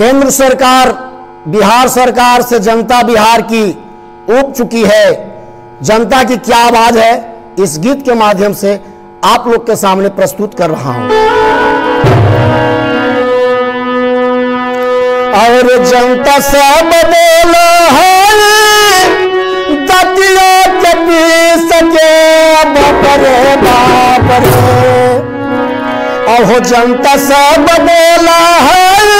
केंद्र सरकार बिहार सरकार से जनता बिहार की उब चुकी है। जनता की क्या आवाज़ है? इस गीत के माध्यम से आप लोग के सामने प्रस्तुत कर रहा हूँ। और जनता सब बोला है दतिया के पीस के बाप रे बाप रे। और जनता सब बोला है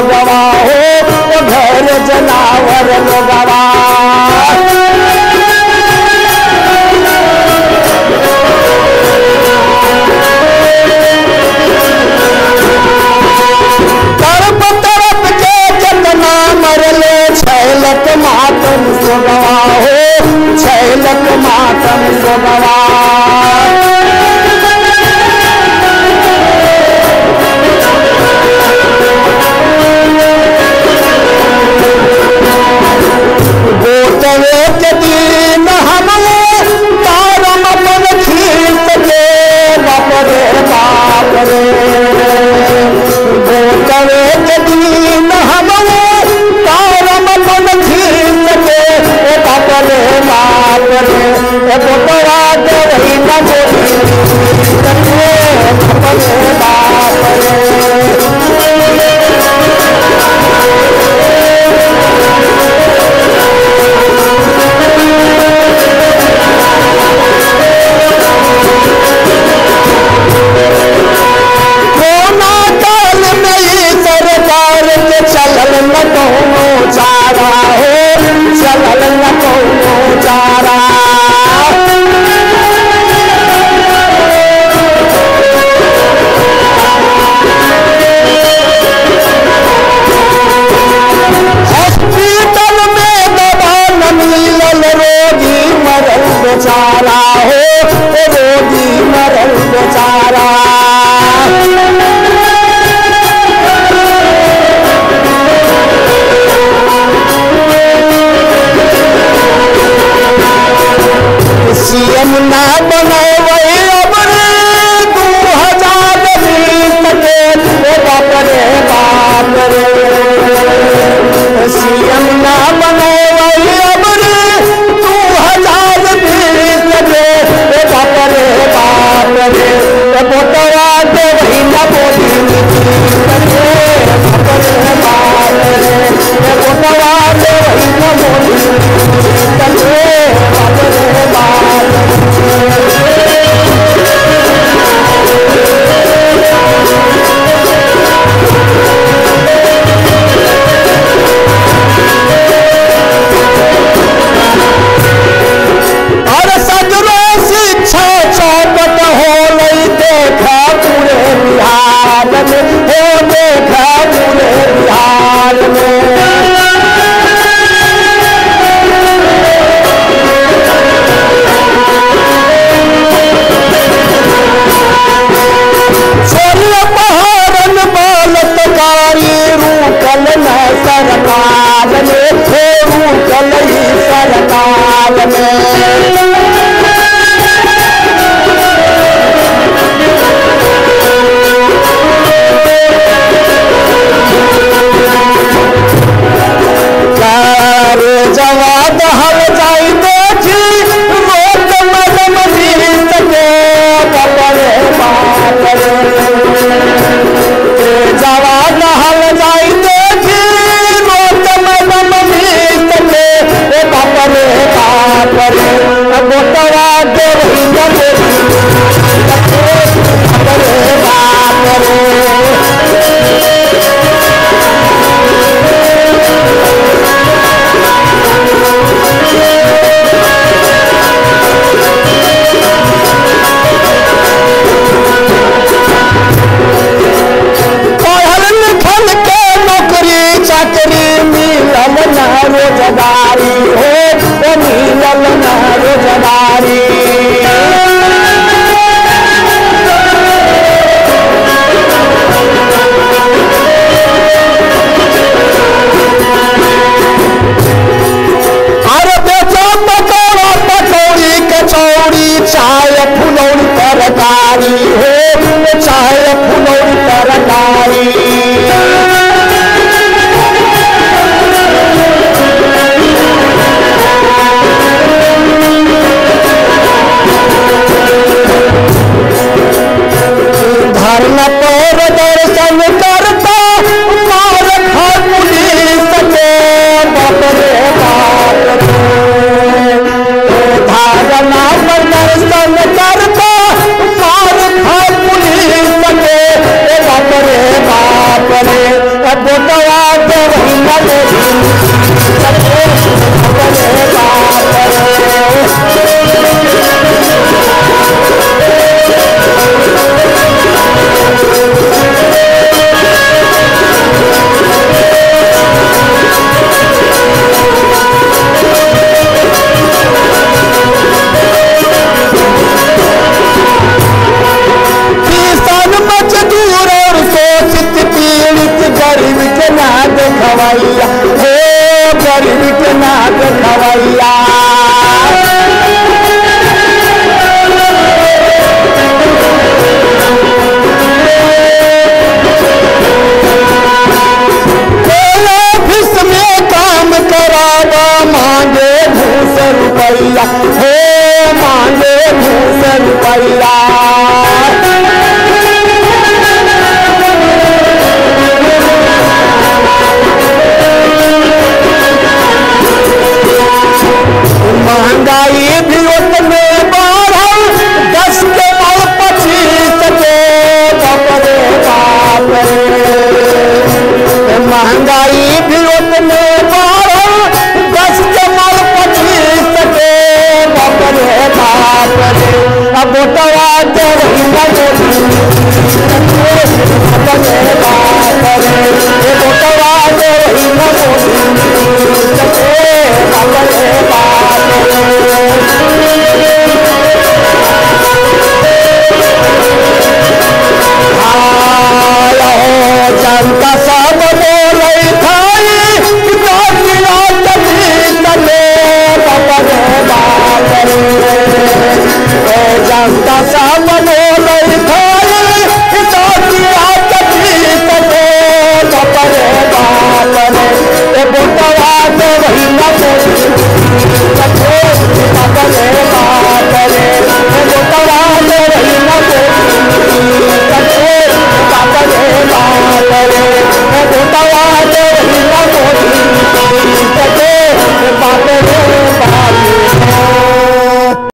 जनावर लोगवा हो घर जनावर लोगवा तरफ़ तरफ़ के कितना मरले छैलक मातम सोगवा हो छैलक मातम गोतवे करे एक बड़ा रही ना जो कन्ने खपन बाप रे